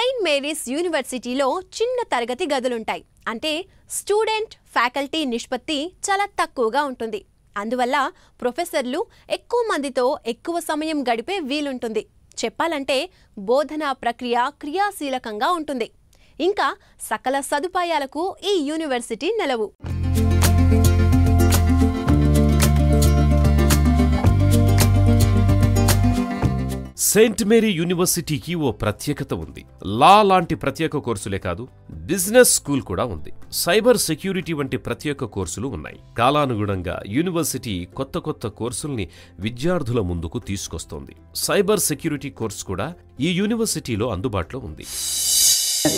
Saint Mary's యూనివర్సిటీలో చిన్న తరగతి గదులుంటాయి. అంటే స్టూడెంట్ ఫ్యాకల్టీ నిష్పత్తి చాలా తక్కువగా ఉంటుంది. అందువల్ల ప్రొఫెసర్లు ఎక్కువ మందితో ఎక్కువ సమయం గడిపే వీలుంటుంది. చెప్పాలంటే బోధనా ప్రక్రియ క్రియాశీలకంగా ఉంటుంది. ఇంకా సకల సదుపాయాలకు ఈ యూనివర్సిటీ నెలవు. సెయింట్ మేరీ యూనివర్సిటీకి ఓ ప్రత్యేకత ఉంది. లా లాంటి ప్రత్యేక కోర్సులే కాదు బిజినెస్ స్కూల్ కూడా ఉంది. సైబర్ సెక్యూరిటీ వంటి ప్రత్యేక కోర్సులు ఉన్నాయి. కాలానుగుణంగా యూనివర్సిటీ కొత్త కొత్త కోర్సుల్ని విద్యార్థుల ముందుకు తీసుకొస్తోంది. సైబర్ సెక్యూరిటీ కోర్సు కూడా ఈ యూనివర్సిటీలో అందుబాటులో ఉంది.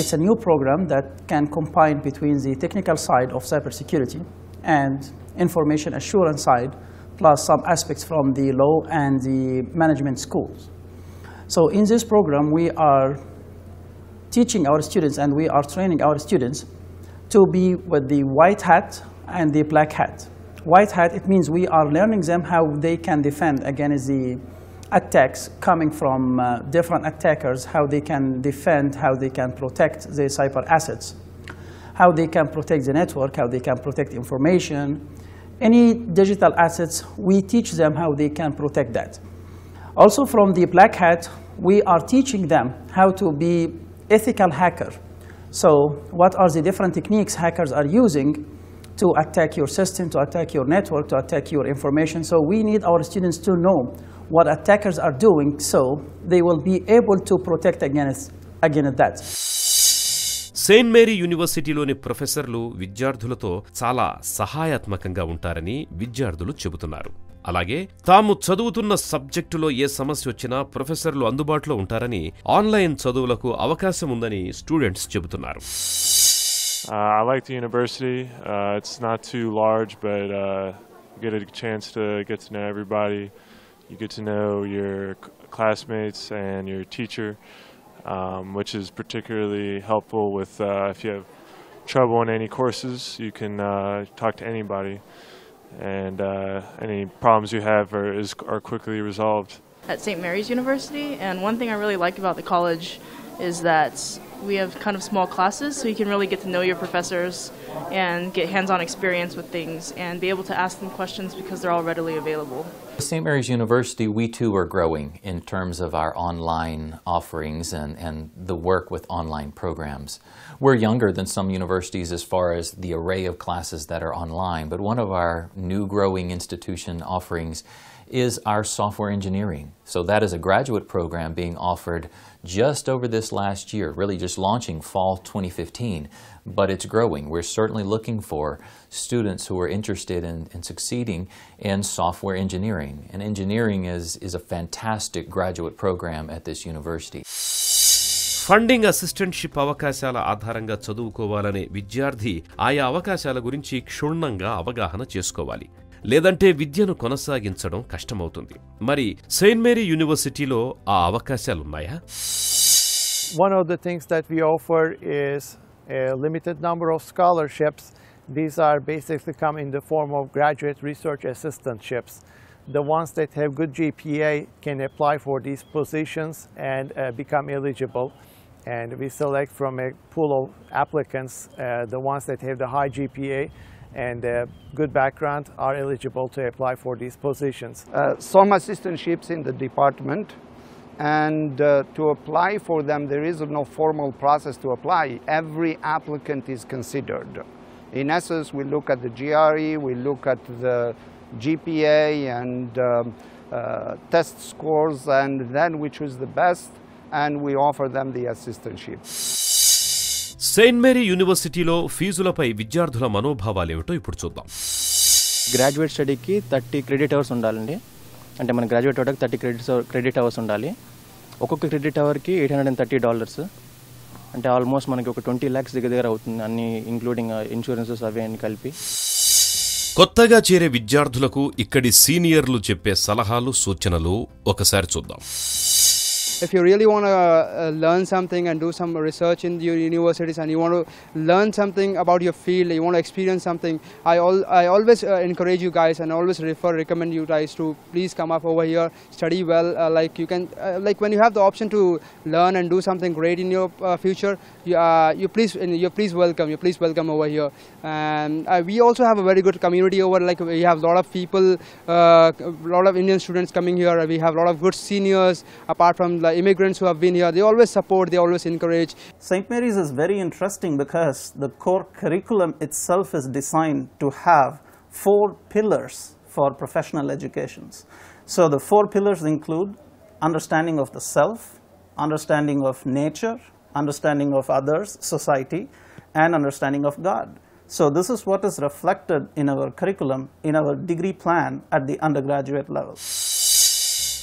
It's new programme that can combine between the technical side of cyber security and information assurance side plus some aspects from the law and the management schools So in this program, we are teaching our students and we are training our students to be with the white hat and the black hat. White hat, it means we are learning them how they can defend against the attacks coming from uh, different attackers, how they can defend, how they can protect their cyber assets, how they can protect the network, how they can protect information. Any digital assets, we teach them how they can protect that. Also from the black hat, we are teaching them how to be ethical hacker. So what are the different techniques hackers are using to attack your system, to attack your network, to attack your information. So we need our students to know what attackers are doing so they will be able to protect against, against that. Saint Mary యూనివర్సిటీలోని ప్రొఫెసర్లు విద్యార్థులతో చాలా సహాయాత్మకంగా ఉంటారని విద్యార్థులు చెబుతున్నారు అలాగే తాము చదువుతున్న సబ్జెక్టులో ఏ సమస్య వచ్చినా ప్రొఫెసర్లు అందుబాటులో ఉంటారని ఆన్లైన్ చదువులకు అవకాశం ఉందని స్టూడెంట్స్ చెబుతున్నారు Uh, I like the university. Uh, it's not too large, but uh, you get a chance to get to know everybody. You get to know your classmates and your teacher, um, which is particularly helpful with uh, if you have trouble in any courses, you can uh, talk to anybody, and uh, any problems you have are, is, are quickly resolved. at St. Mary's University, and one thing I really like about the college is that we have kind of small classes, so you can really get to know your professors and get hands-on experience with things and be able to ask them questions because they're all readily available. St. Mary's University, we too are growing in terms of our online offerings and, and the work with online programs. We're younger than some universities as far as the array of classes that are online, but one of our new growing institution offerings is our software engineering. So that is a graduate program being offered just over this last year, really just launching fall 2015, but it's growing. We're certainly looking for students who are interested in, in succeeding in software engineering. And engineering is, is a fantastic graduate program at this university. Funding assistantship అవకాశాల ఆధారంగా చదువుకోవాలనే విద్యార్థి ఆయా అవకాశాల గురించి క్షుణ్ణంగా అవగాహన చేసుకోవాలి లేదంటే విద్యను కొనసాగించడం కష్టమవుతుంది మరి సెయింట్ మేరీ యూనివర్సిటీలో ఆ అవకాశాలున్నాయా One of the things that we offer is a limited number of scholarships. These are basically come in the form of graduate research assistantships. The ones that have good GPA can apply for these positions and uh, become eligible. And we select from a pool of applicants, uh, the ones that have the high GPA and uh, good background are eligible to apply for these positions. uh, some assistantships in the department and uh, to apply for them there is no formal process to apply every applicant is considered in essence we look at the gre we look at the gpa and um, uh, test scores and then we choose the best and we offer them the assistantship Saint Mary యూనివర్సిటీలో ఫీజులపై విద్యార్థుల మనోభావాలేమిటో ఇప్పుడు చూద్దాం graduate స్టడీకి thirty credit hours ఉండాలండి అంటే మన గ్రాడ్యుయేట్ అవ్వడానికి థర్టీ క్రెడిట్స్ క్రెడిట్ అవర్స్ ఉండాలి. ఒక్కొక్క credit అవర్కి eight hundred and thirty dollars అంటే ఆల్మోస్ట్ మనకి ఒక ట్వంటీ ల్యాక్స్ దగ్గర దగ్గర అవుతుంది అన్ని ఇంక్లూడింగ్ ఇన్సూరెన్సెస్ అవి అన్ని కలిపి. కొత్తగా చేరే విద్యార్థులకు ఇక్కడి సీనియర్లు చెప్పే సలహాలు సూచనలు ఒకసారి చూద్దాం. If you really want to uh, learn something and do some research in your universities and you want to learn something about your field, you want to experience something, I, al- I always uh, encourage you guys and always refer, recommend you guys to please come up over here, study well. Uh, like you can, uh, like when you have the option to learn and do something great in your uh, future, you, uh, you please, you please welcome, you please welcome over here. And we also have a very good community over. Like we have a lot of people, a lot of Indian students coming here. We have a lot of good seniors, apart from the Uh, immigrants who have been here. They always support, they always encourage. St. Mary's is very interesting because the core curriculum itself is designed to have four pillars for professional educations. So the four pillars include understanding of the self, understanding of nature, understanding of others, society, and understanding of God. So this is what is reflected in our curriculum, in our degree plan at the undergraduate level.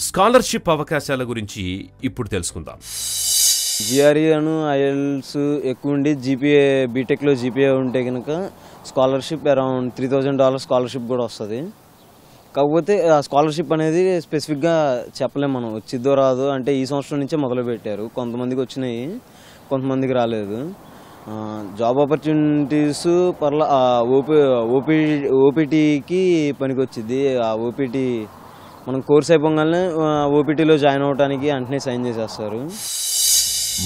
Scholarship అవకాశాల గురించి ఇప్పుడు తెలుసుకుందాం. GRE అను IELTS ఎక్కువ ఉండి GPA బీటెక్లో GPA ఉంటే కనుక scholarship around three thousand dollar scholarship కూడా వస్తుంది. కాకపోతే ఆ స్కాలర్షిప్ అనేది స్పెసిఫిక్గా చెప్పలేము మనం. వచ్చిద్దో రాదు అంటే ఈ సంవత్సరం నుంచే మొదలు పెట్టారు కొంతమందికి వచ్చినాయి కొంతమందికి రాలేదు. జాబ్ ఆపర్చునిటీస్ పర్ల ఓపీ ఓపీ ఓపీటీకి పనికి వచ్చింది ఆ ఓపీటీ మనం కోర్స్ అయిపోగానే ఓపీటీలో జాయిన్ అవ్వడానికి వెంటనే సైన్ చేసేస్తారు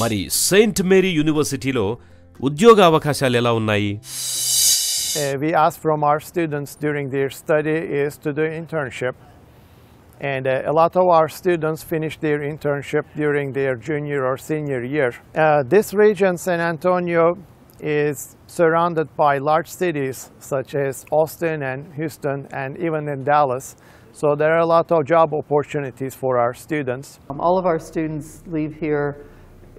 మరి సెయింట్ మేరీ యూనివర్సిటీలో ఉద్యోగ అవకాశాలు ఎలా ఉన్నాయి Uh, we ask from our students during their study is to do internship. And uh, a lot of our students finish their internship during their junior or senior year. Uh, this region, San Antonio, is surrounded by large cities such as Austin and Houston and even in Dallas. So there are a lot of job opportunities for our students. Um, all of our students leave here.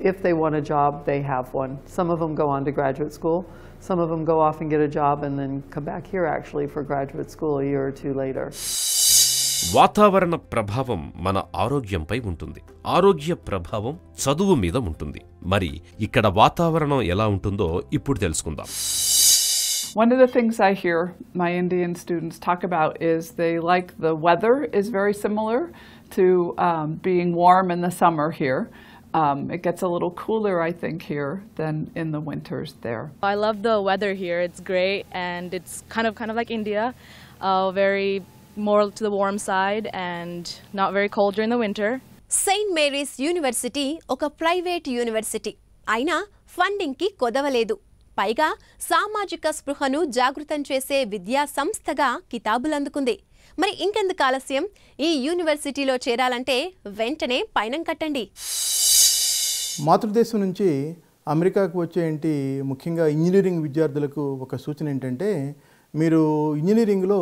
If they want a job, they have one. Some of them go on to graduate school. Some of them go off and get a job and then come back here actually for graduate school a year or two later. వాతావరణ ప్రభావం మన ఆరోగ్యంపై ఉంటుంది ఆరోగ్య ప్రభావం చదువు మీద ఉంటుంది మరి ఇక్కడ వాతావరణం ఎలా ఉంటుందో ఇప్పుడు తెలుసుకుందాం One of the things I hear my Indian students talk about is they like the weather is very similar to um, being warm in the summer here. Um, it gets a little cooler, I think, here than in the winters there. I love the weather here. It's great and it's kind of kind of like India, uh, very more to the warm side and not very cold during the winter. Saint Mary's university ఒక private university అయినా ఫండింగ్కి కొదవలేదు పైగా సామాజిక స్పృహను జాగృతం చేసే విద్యా సంస్థగా కితాబులందుకుంది. మరి ఇంకెందుకు ఆలస్యం? ఈ యూనివర్సిటీలో చేరాలంటే వెంటనే పయనం కట్టండి. మాతృదేశం నుంచి అమెరికాకు వచ్చే ఏంటి? ముఖ్యంగా ఇంజనీరింగ్ విద్యార్థులకు ఒక సూచన ఏంటంటే మీరు ఇంజనీరింగ్లో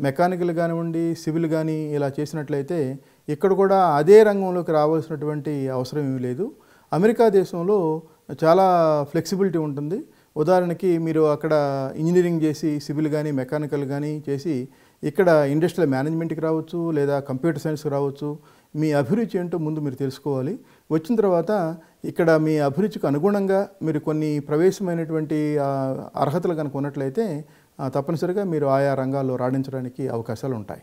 మెకానికల్ కానివ్వండి సివిల్ కానీ ఇలా చేసినట్లయితే ఇక్కడ కూడా అదే రంగంలోకి రావాల్సినటువంటి అవసరం ఏమీ లేదు. అమెరికా దేశంలో చాలా ఫ్లెక్సిబిలిటీ ఉంటుంది. ఉదాహరణకి మీరు అక్కడ ఇంజనీరింగ్ చేసి సివిల్ కానీ మెకానికల్ కానీ చేసి ఇక్కడ ఇండస్ట్రియల్ మేనేజ్మెంట్కి రావచ్చు లేదా కంప్యూటర్ సైన్స్కి రావచ్చు మీ అభిరుచి ఏంటో ముందు మీరు తెలుసుకోవాలి. వచ్చిన తర్వాత ఇక్కడ మీ అభిరుచికి అనుగుణంగా మీరు కొన్ని ప్రవేశమైనటువంటి అర్హతలు కనుక ఉన్నట్లయితే తప్పనిసరిగా మీరు ఆయా రంగాల్లో రాణించడానికి అవకాశాలు ఉంటాయి